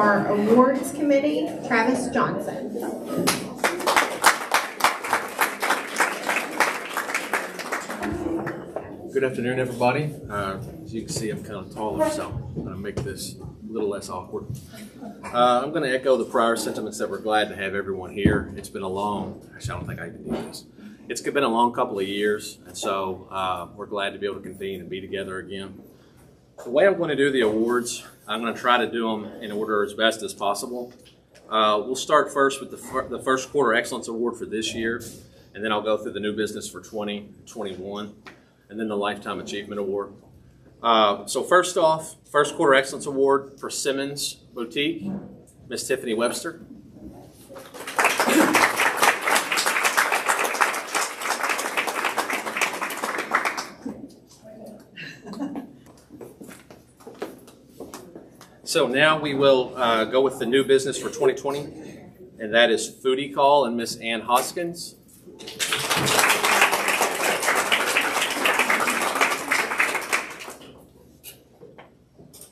our awards committee, Travis Johnson. Good afternoon, everybody. Uh, as you can see, I'm kind of taller, so I'm going to make this a little less awkward. Uh, I'm going to echo the prior sentiments that we're glad to have everyone here. It's been a long, actually, I don't think I can do this. It's been a long couple of years, and so uh, we're glad to be able to convene and be together again. The way I'm going to do the awards, I'm going to try to do them in order as best as possible. Uh, we'll start first with the, fir- the First Quarter Excellence Award for this year, and then I'll go through the new business for 2021 and then the Lifetime Achievement Award. Uh, so first off, First Quarter Excellence Award for Simmons Boutique, Miss Tiffany Webster. So now we will uh, go with the new business for 2020, and that is Foodie Call and Miss Ann Hoskins.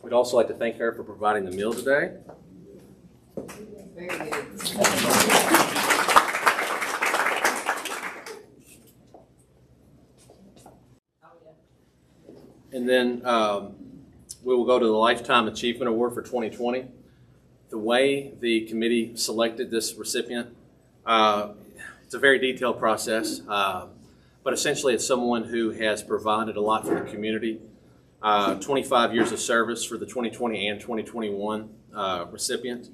We'd also like to thank her for providing the meal today. Very good. And then um, we will go to the Lifetime Achievement Award for 2020. The way the committee selected this recipient, uh, it's a very detailed process, uh, but essentially it's someone who has provided a lot for the community. Uh, 25 years of service for the 2020 and 2021 uh, recipient.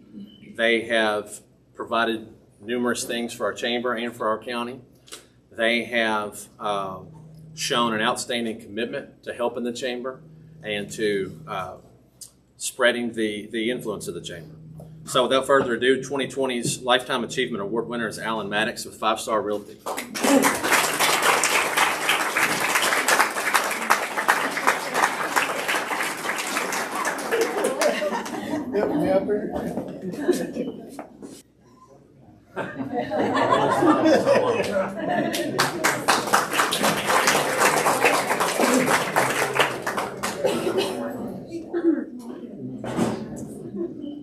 They have provided numerous things for our chamber and for our county. They have uh, shown an outstanding commitment to helping the chamber and to uh, spreading the, the influence of the chamber. So without further ado, 2020's Lifetime Achievement Award winner is Alan Maddox with Five Star Realty.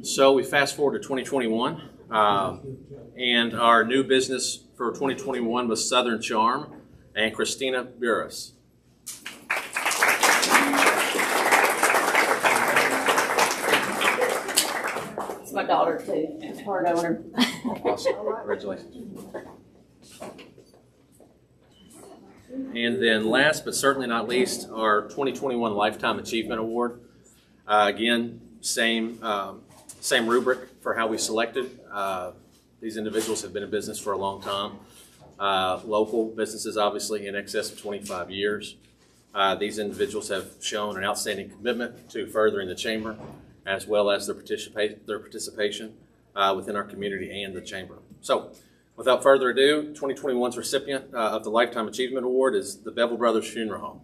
So we fast forward to 2021, uh, and our new business for 2021 was Southern Charm and Christina Burris. It's my daughter too, part owner. Awesome. Congratulations. And then last but certainly not least, our 2021 Lifetime Achievement Award. Uh, again, same, um, same rubric for how we selected. Uh, these individuals have been in business for a long time. Uh, local businesses, obviously, in excess of 25 years. Uh, these individuals have shown an outstanding commitment to furthering the chamber, as well as their, participa- their participation uh, within our community and the chamber. So, without further ado, 2021's recipient uh, of the Lifetime Achievement Award is the Bevil Brothers Funeral Home.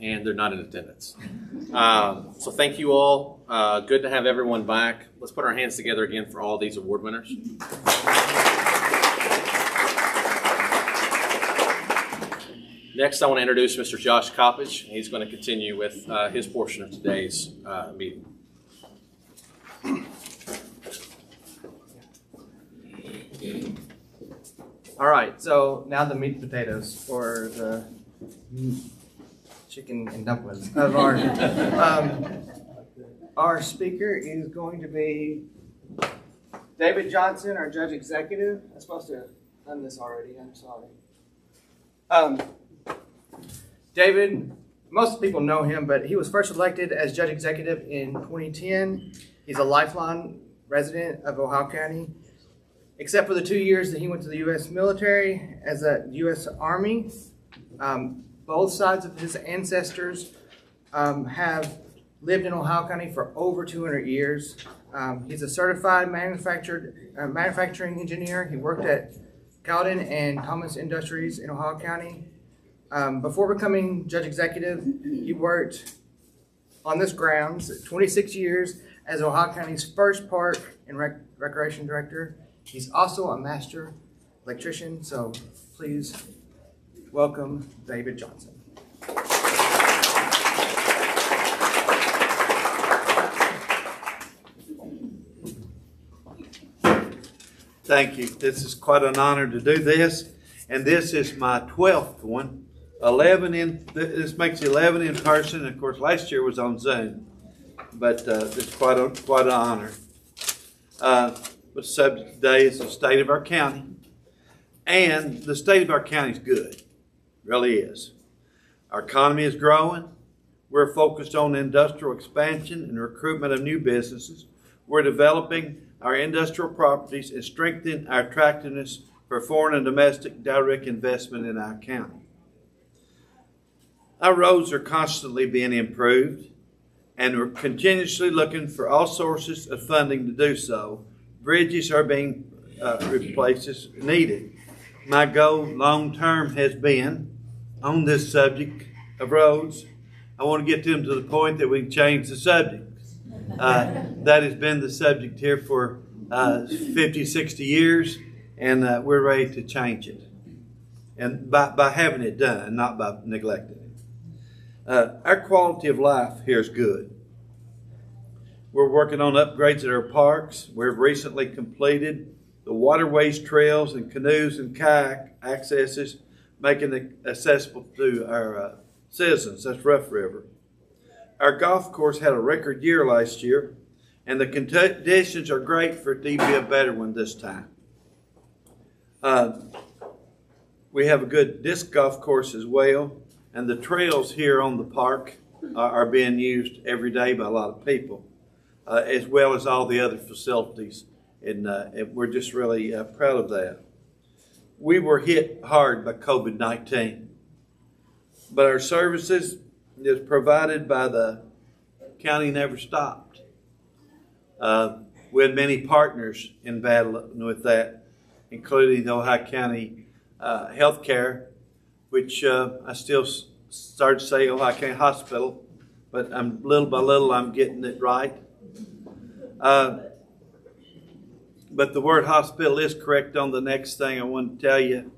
and they're not in attendance. Um, so thank you all. Uh, good to have everyone back. Let's put our hands together again for all these award winners. Next, I want to introduce Mr. Josh Coppage. He's going to continue with uh, his portion of today's uh, meeting. All right, so now the meat and potatoes for the chicken and dumplings of our. Um, our speaker is going to be David Johnston, our judge executive. I'm supposed to have done this already. I'm sorry. Um, David, most people know him, but he was first elected as judge executive in 2010. He's a lifelong resident of Ohio County except for the two years that he went to the U.S. military as a U.S. Army. Um, both sides of his ancestors um, have lived in Ohio County for over 200 years. Um, he's a certified manufactured uh, manufacturing engineer. He worked at Cowden and Thomas Industries in Ohio County. Um, before becoming judge executive, he worked on this grounds, 26 years as Ohio County's first park and rec- recreation director. He's also a master electrician, so please welcome David Johnston. Thank you. This is quite an honor to do this, and this is my twelfth one. Eleven in this makes eleven in person. Of course, last year was on Zoom, but uh, it's quite a quite an honor. Uh, the subject today is the state of our county, and the state of our county is good, really is. Our economy is growing. We're focused on industrial expansion and recruitment of new businesses. We're developing our industrial properties and strengthening our attractiveness for foreign and domestic direct investment in our county. Our roads are constantly being improved, and we're continuously looking for all sources of funding to do so. Bridges are being uh, replaced as needed. My goal long term has been on this subject of roads. I want to get them to the point that we can change the subject. Uh, that has been the subject here for uh, 50, 60 years, and uh, we're ready to change it. And by, by having it done, not by neglecting it. Uh, our quality of life here is good. We're working on upgrades at our parks. We've recently completed the waterways, trails, and canoes and kayak accesses, making it accessible to our uh, citizens. That's Rough River. Our golf course had a record year last year, and the conditions are great for it to be a better one this time. Uh, we have a good disc golf course as well, and the trails here on the park are, are being used every day by a lot of people, uh, as well as all the other facilities, and, uh, and we're just really uh, proud of that. We were hit hard by COVID 19, but our services is provided by the county never stopped. Uh, we had many partners in battle with that, including the Ohio County uh, Healthcare, which uh, I still start to say Ohio County Hospital, but I'm little by little I'm getting it right. Uh, but the word hospital is correct on the next thing I want to tell you.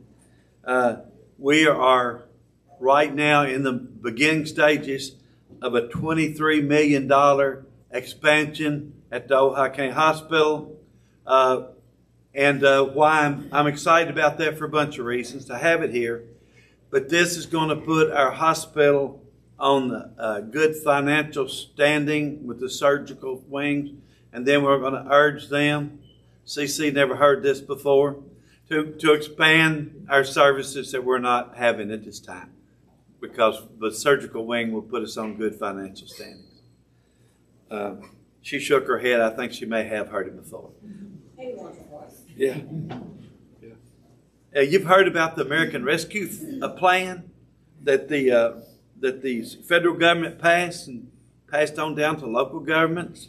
Uh, we are right now in the beginning stages of a $23 million expansion at the Ohio County Hospital. Uh, and uh, why I'm, I'm excited about that for a bunch of reasons to have it here. But this is going to put our hospital on a uh, good financial standing with the surgical wings. And then we're going to urge them, CC never heard this before, to, to expand our services that we're not having at this time because the surgical wing will put us on good financial standings. Um, she shook her head. I think she may have heard it before. Yeah. yeah. Uh, you've heard about the American Rescue uh, Plan that the uh, that the federal government passed and passed on down to local governments.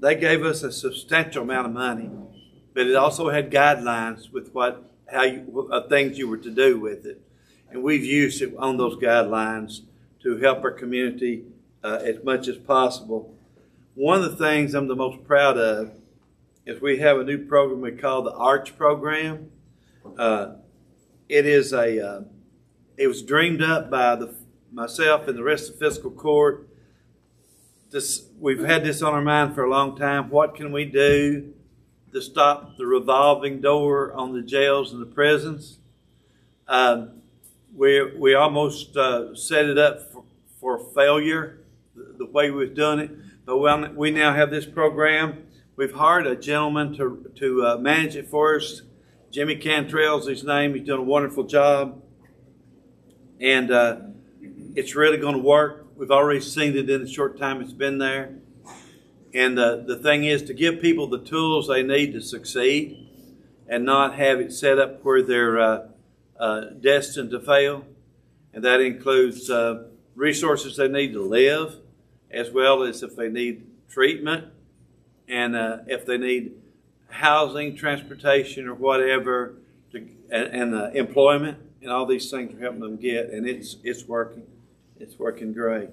They gave us a substantial amount of money, but it also had guidelines with what how you, uh, things you were to do with it and we've used it on those guidelines to help our community uh, as much as possible. One of the things I'm the most proud of is we have a new program we call the Arch program. Uh, it is a uh, it was dreamed up by the myself and the rest of the fiscal court. This we've had this on our mind for a long time. What can we do to stop the revolving door on the jails and the prisons? Um, we we almost uh, set it up for, for failure the, the, way we've done it. But we, we now have this program. We've hired a gentleman to to uh, manage it for us. Jimmy Cantrell's his name. He's done a wonderful job, and uh, it's really going to work. We've already seen it in the short time it's been there. And uh, the thing is to give people the tools they need to succeed, and not have it set up where they're uh, uh, destined to fail, and that includes uh, resources they need to live, as well as if they need treatment, and uh, if they need housing, transportation, or whatever, to, and, and uh, employment, and all these things are helping them get, and it's it's working, it's working great.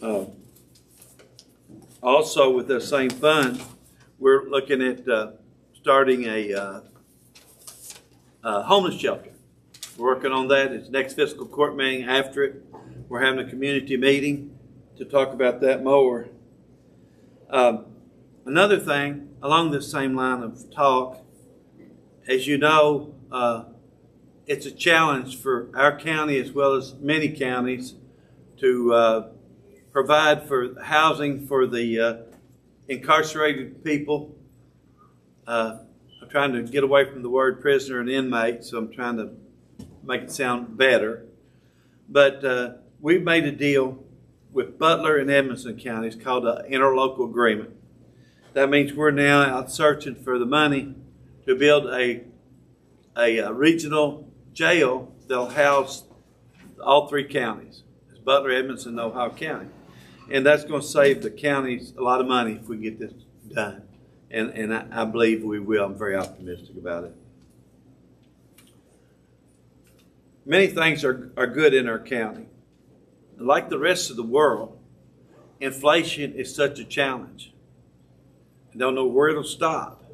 Uh, Also, with the same fund, we're looking at uh, starting a uh, uh, homeless shelter. We're working on that. It's next fiscal court meeting after it. We're having a community meeting to talk about that more. Um, Another thing, along this same line of talk, as you know, uh, it's a challenge for our county as well as many counties to uh, provide for housing for the uh, incarcerated people. Uh, I'm trying to get away from the word prisoner and inmate, so I'm trying to make it sound better. But uh, we've made a deal with Butler and Edmonson counties called an interlocal agreement. That means we're now out searching for the money to build a, a, uh regional jail that'll house all three counties. It's Butler, Edmonson, and Ohio County. And that's going to save the counties a lot of money if we get this done. And, and I, I believe we will. I'm very optimistic about it. Many things are, are good in our county. Like the rest of the world, inflation is such a challenge. I don't know where it'll stop.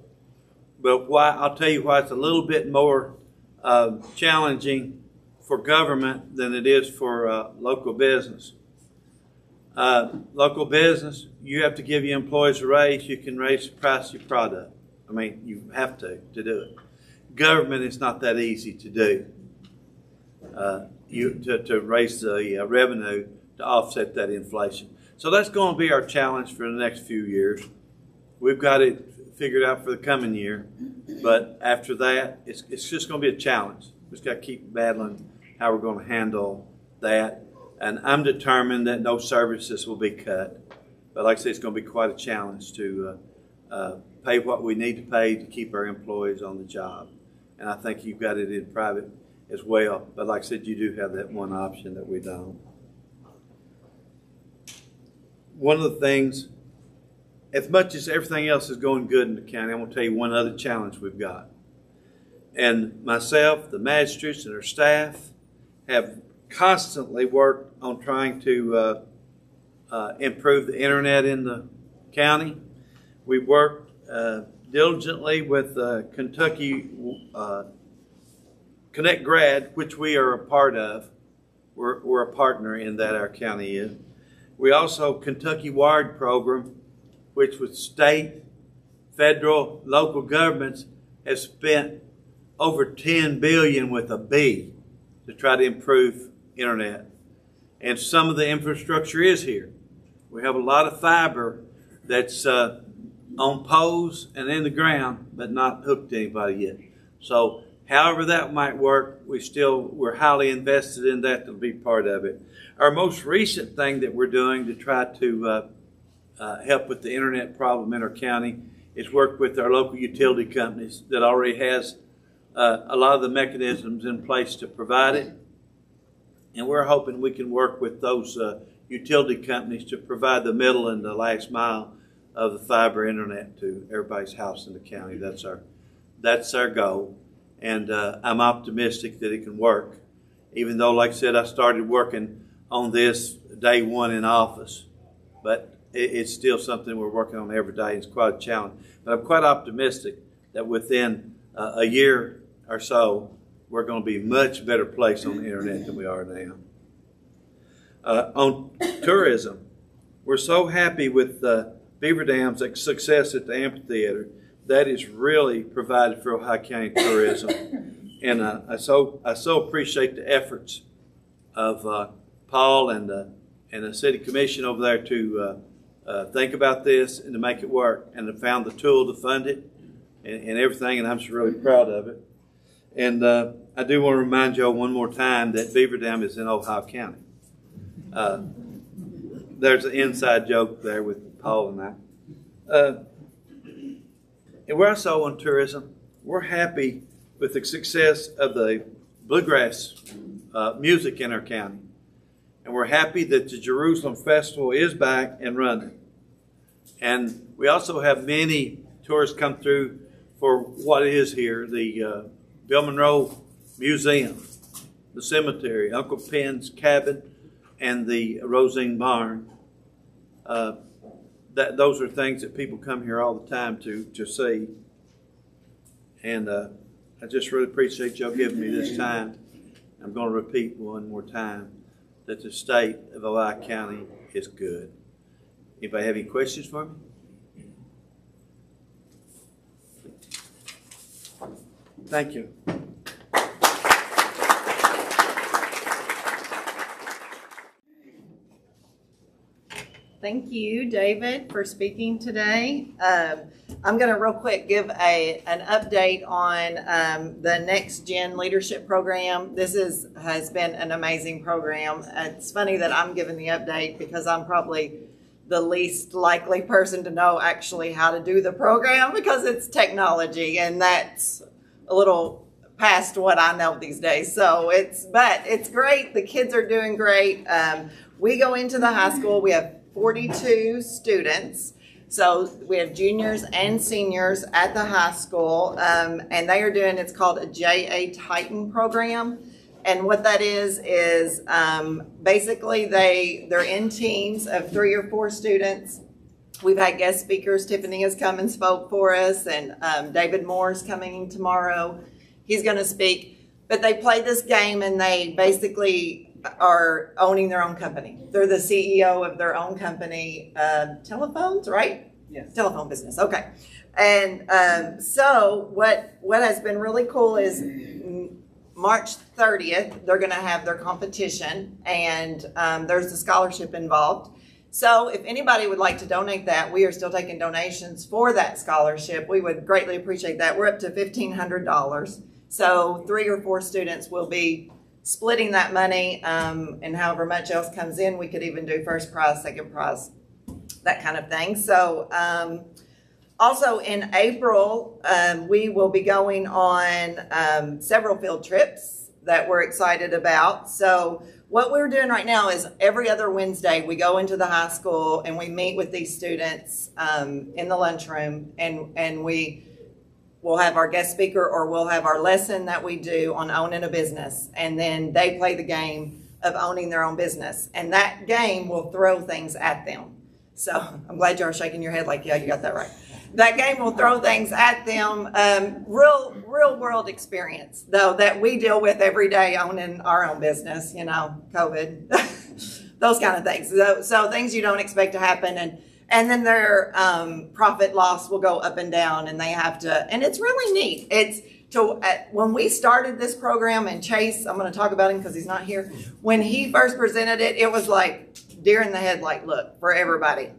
But why I'll tell you why it's a little bit more uh, challenging for government than it is for uh, local business. Uh, local business, you have to give your employees a raise. You can raise the price of your product. I mean, you have to to do it. Government, is not that easy to do. Uh, you to, to raise the uh, revenue to offset that inflation. So that's going to be our challenge for the next few years. We've got it figured out for the coming year, but after that, it's, it's just going to be a challenge. We've just got to keep battling how we're going to handle that. And I'm determined that no services will be cut. But like I say, it's going to be quite a challenge to uh, uh, pay what we need to pay to keep our employees on the job. And I think you've got it in private as well. But like I said, you do have that one option that we don't. One of the things, as much as everything else is going good in the county, I'm going to tell you one other challenge we've got. And myself, the magistrates, and our staff have constantly work on trying to uh, uh, improve the internet in the county. We've worked uh, diligently with uh, Kentucky uh, Connect GRADD, which we are a part of. We're, we're a partner in that, our county is. We also Kentucky Wired program, which with state, federal, local governments has spent over 10 billion with a B to try to improve internet. And some of the infrastructure is here. We have a lot of fiber that's uh, on poles and in the ground, but not hooked to anybody yet. So, however that might work, we still we're highly invested in that to be part of it. Our most recent thing that we're doing to try to uh, uh, help with the internet problem in our county is work with our local utility companies that already has uh, a lot of the mechanisms in place to provide it. And we're hoping we can work with those uh, utility companies to provide the middle and the last mile of the fiber internet to everybody's house in the county. That's our that's our goal, and uh, I'm optimistic that it can work. Even though, like I said, I started working on this day one in office, but it, it's still something we're working on every day. It's quite a challenge, but I'm quite optimistic that within uh, a year or so, we're going to be much better place on the internet than we are now. Uh, on tourism, we're so happy with uh, Beaver Dam's success at the amphitheater. That is really provided for Ohio County tourism, and uh, I so I so appreciate the efforts of uh, Paul and the and the city commission over there to uh, uh, think about this and to make it work, and to found the tool to fund it and, and everything, and I'm just really proud of it. And uh, I do want to remind y'all one more time that Beaver Dam is in Ohio County. Uh, there's an inside joke there with Paul and I. Uh, and we're also on tourism. We're happy with the success of the bluegrass uh, music in our county. And we're happy that the Jerusalem Festival is back and running. And we also have many tourists come through for what is here the uh, Bill Monroe Museum, the cemetery, Uncle Pen's cabin, and the Rosine Barn. Uh, that, those are things that people come here all the time to, to see. And, uh, I just really appreciate y'all giving me this time. I'm gonna repeat one more time that the state of Ohio County is good. Anybody have any questions for me? Thank you. Thank you, David, for speaking today. Um, I'm going to real quick give a, an update on um, the Next Gen Leadership Program. This is, has been an amazing program. It's funny that I'm giving the update because I'm probably the least likely person to know actually how to do the program because it's technology and that's a little past what I know these days. So it's, but it's great. The kids are doing great. Um, we go into the high school. We have 42 students. So we have juniors and seniors at the high school, um, and they are doing, it's called a JA Titan program. And what that is, is um, basically they, they're in teams of three or four students. We've had guest speakers. Tiffany has come and spoke for us, and um, David Moore is coming tomorrow. He's going to speak. But they play this game, and they basically are owning their own company. They're the CEO of their own company, uh, telephones, right? Yes. Telephone business. Okay. And um, so what what has been really cool is March 30th they're going to have their competition, and um, there's a scholarship involved. So if anybody would like to donate that, we are still taking donations for that scholarship. We would greatly appreciate that. We're up to $1,500. So three or four students will be splitting that money um, and however much else comes in, we could even do first prize, second prize, that kind of thing. So um, also in April, um, we will be going on um, several field trips that we're excited about. So what we're doing right now is every other Wednesday, we go into the high school and we meet with these students um, in the lunchroom and, and we we'll have our guest speaker or we'll have our lesson that we do on owning a business. And then they play the game of owning their own business. And that game will throw things at them. So I'm glad you're shaking your head like, yeah, you got that right. That game will throw things at them. Um, real, real world experience, though, that we deal with every day owning our own business, you know, COVID, those kind of things. So, so things you don't expect to happen. And and then their um, profit loss will go up and down and they have to and it's really neat it's to uh, when we started this program and chase i'm going to talk about him because he's not here when he first presented it it was like deer in the headlight look for everybody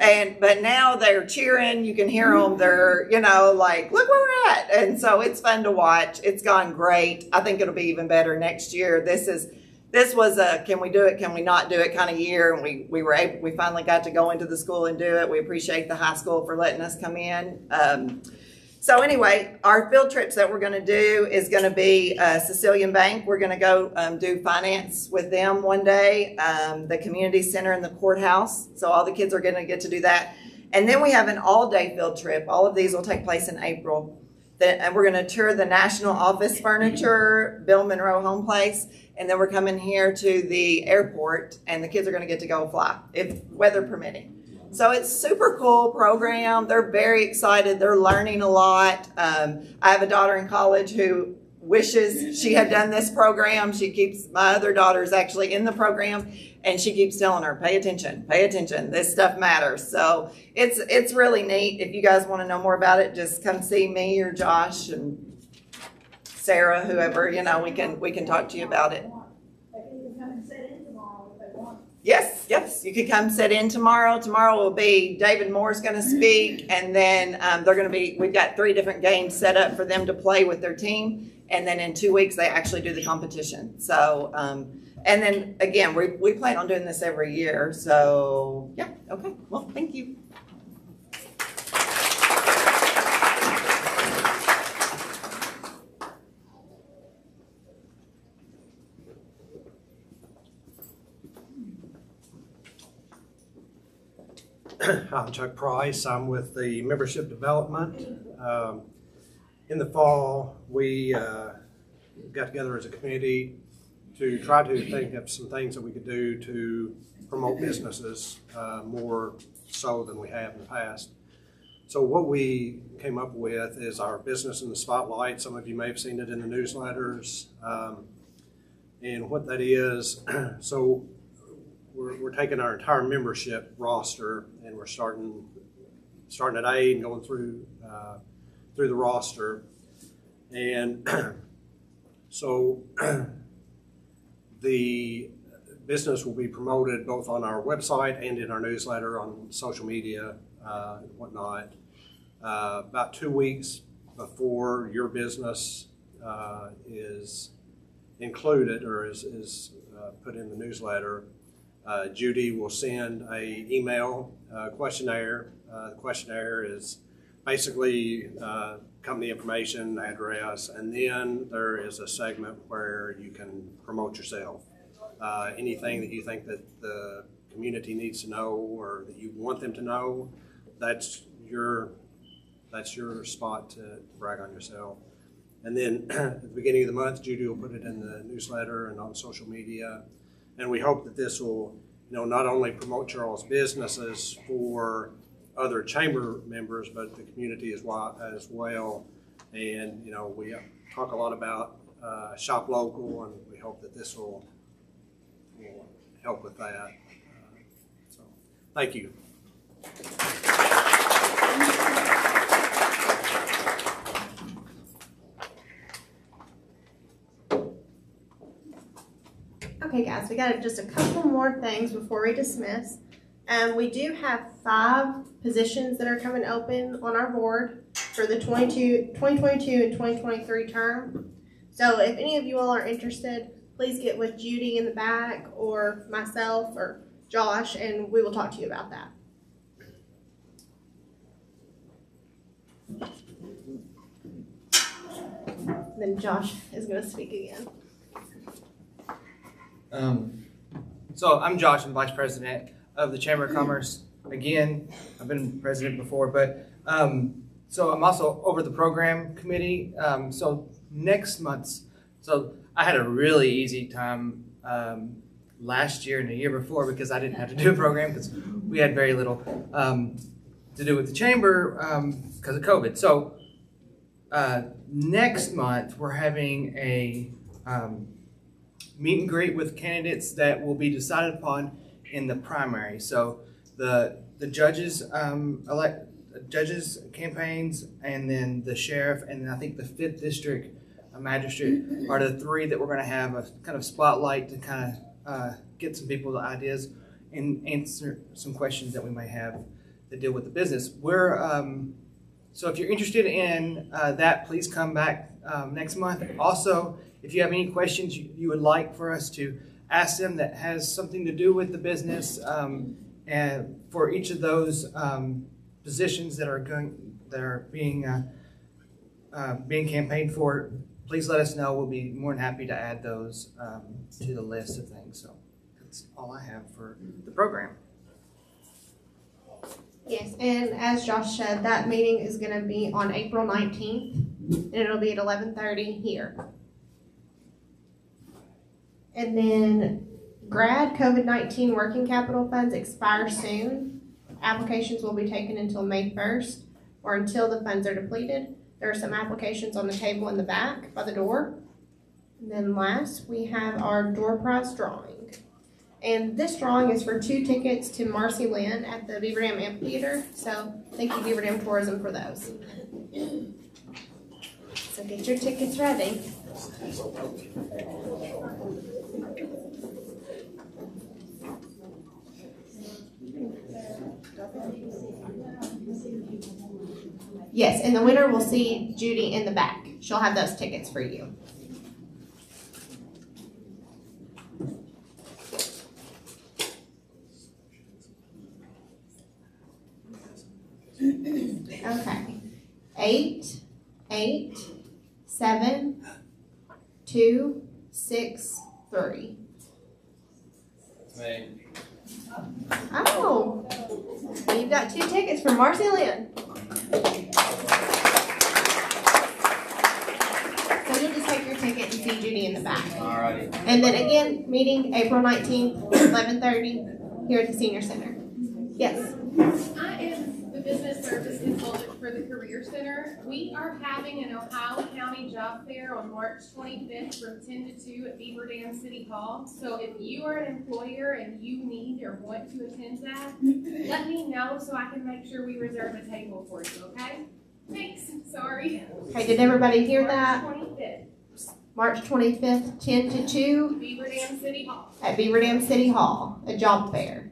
and but now they're cheering you can hear them they're you know like look where we're at and so it's fun to watch it's gone great i think it'll be even better next year this is this was a can we do it, can we not do it kind of year. And we, we were able, we finally got to go into the school and do it. We appreciate the high school for letting us come in. Um, so anyway, our field trips that we're going to do is going to be uh, Sicilian Bank. We're going to go um, do finance with them one day, um, the community center and the courthouse. So all the kids are going to get to do that. And then we have an all-day field trip. All of these will take place in April. The, and we're going to tour the National Office Furniture, Bill Monroe Home Place, and then we're coming here to the airport, and the kids are going to get to go fly, if weather permitting. So it's super cool program. They're very excited. They're learning a lot. Um, I have a daughter in college who wishes she had done this program. She keeps my other daughter is actually in the program, and she keeps telling her, "Pay attention, pay attention. This stuff matters." So it's it's really neat. If you guys want to know more about it, just come see me or Josh and Sarah, whoever, you know, we can, we can talk to you about it. Yes, yes, you could come sit in tomorrow. Tomorrow will be David Moore's going to speak, and then um, they're going to be. We've got three different games set up for them to play with their team, and then in two weeks they actually do the competition. So, um, and then again, we we plan on doing this every year. So, yeah, okay. Well, thank you. I'm Chuck Price. I'm with the Membership Development. Um, in the fall, we uh, got together as a committee to try to think of some things that we could do to promote businesses uh, more so than we have in the past. So what we came up with is our business in the spotlight. Some of you may have seen it in the newsletters. Um, and what that is, so we're, we're taking our entire membership roster and we're starting starting at A and going through uh, through the roster. And so the business will be promoted both on our website and in our newsletter on social media uh, and whatnot. Uh, about two weeks before your business uh, is included or is, is uh, put in the newsletter, uh, Judy will send a email uh, questionnaire. Uh, the questionnaire is basically uh, company information, address, and then there is a segment where you can promote yourself. Uh, anything that you think that the community needs to know or that you want them to know, that's your that's your spot to brag on yourself. And then at the beginning of the month, Judy will put it in the newsletter and on social media. And we hope that this will, you know, not only promote Charles businesses for other chamber members, but the community as well. As well. And you know, we talk a lot about uh, shop local, and we hope that this will, will help with that. Uh, so, thank you. Okay, guys, we got just a couple more things before we dismiss. Um, we do have five positions that are coming open on our board for the 22, 2022 and 2023 term. So if any of you all are interested, please get with Judy in the back or myself or Josh, and we will talk to you about that. Then Josh is going to speak again. Um, so I'm Josh, I'm Vice President of the Chamber of Commerce. Again, I've been president before, but um, so I'm also over the program committee. Um, so next month's, so I had a really easy time um, last year and the year before because I didn't have to do a program because we had very little um, to do with the chamber because of COVID. So uh, next month we're having a um, meet and greet with candidates that will be decided upon in the primary. So the the judges um, elect judges campaigns, and then the sheriff, and then I think the fifth district magistrate are the three that we're going to have a kind of spotlight to kind of uh, get some people ideas and answer some questions that we may have that deal with the business. We're um, so if you're interested in uh, that, please come back um, next month. Also, if you have any questions you, would like for us to ask them that has something to do with the business, um, and for each of those um, positions that are going that are being uh, uh, being campaigned for, please let us know. We'll be more than happy to add those um, to the list of things. So that's all I have for the program. Yes, and as Josh said, that meeting is going to be on April 19th, and it'll be at 11:30 here. And then GRADD COVID-19 working capital funds expire soon. Applications will be taken until May 1st or until the funds are depleted. There are some applications on the table in the back by the door. And then last, we have our door prize drawing. And this drawing is for two tickets to Marcy Lynn at the Beaver Dam Amphitheater. So thank you Beaver Dam Tourism for those. So get your tickets ready. Yes, and the winner will see Judy in the back. She'll have those tickets for you. Two, six, three. Me. Oh, you've got two tickets for Marcy Lynn. So you'll just take your ticket and see Judy in the back. Alrighty. And then again, meeting April nineteenth, eleven thirty, here at the senior center. Yes, I am the business service consultant for the Career Center. We are having an Ohio County Job Fair on March twenty-fifth from ten to two at Beaver Dam City Hall. So if you are an employer and you need or want to attend that, let me know so I can make sure we reserve a table for you, okay? Thanks, sorry. okay, did everybody hear that? March twenty-fifth, March twenty-fifth, ten to two, Beaver Dam City Hall. at Beaver Dam City Hall, a job fair.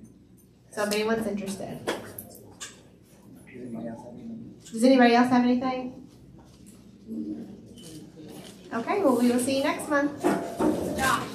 So if anyone's interested. Does anybody else have anything? Okay, well, we will see you next month. Josh.